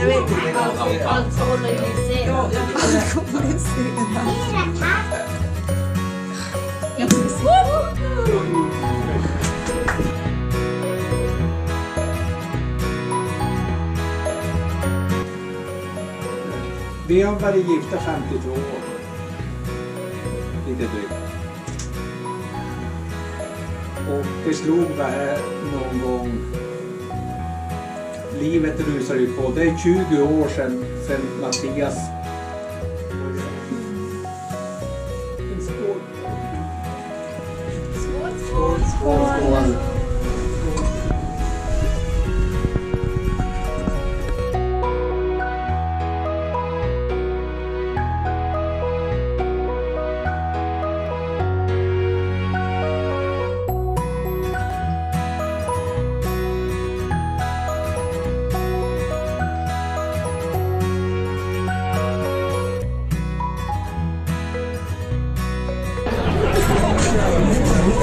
Jag vet inte. Alkoholiserad. Vi har varit gifta 52 år. Lite drygt. Och det slog mig någon gång. Livet rusar ju på. Det är 20 år sedan, sedan Mattias... En skål. Skål. Skål.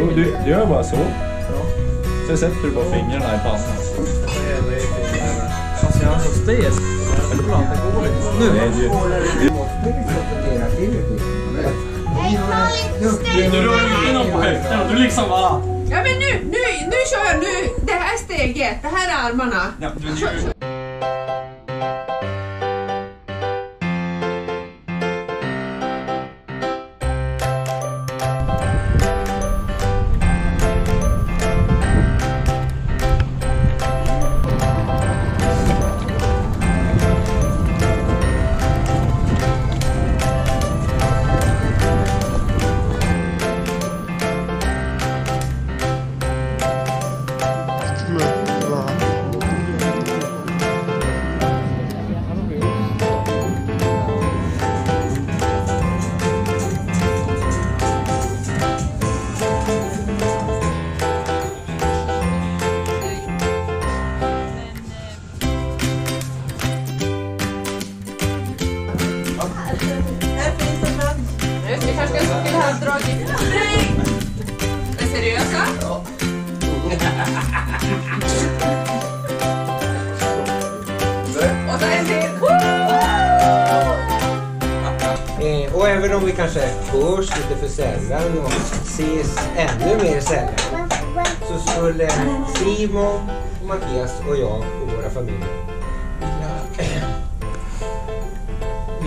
Jo, du, du gör bara så. Sen sätter du bara fingrarna i pannan. Alltså jag har så stes. Ibland det går inte. Nu. Nej, du, rör ju någon på höften. Du liksom bara... Ja men nu, nu, nu kör jag nu! Det här är steget, det här är armarna. Ja, du, Och så en till. Eh, och även om vi kanske hörs lite för sällan och ses ännu mer sällan så skulle Simon, Mattias och jag och våra familjer vilja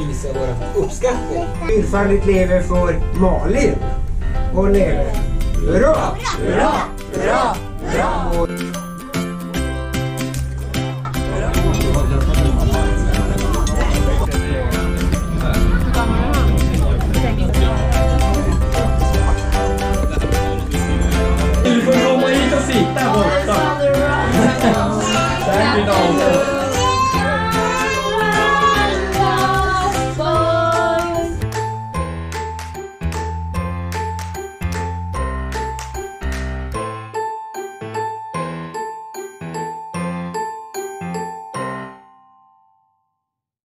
visa vår uppskattning. Fyrfaldigt lever för Malin Hon lever 들어 들어 들어 들어, 들어.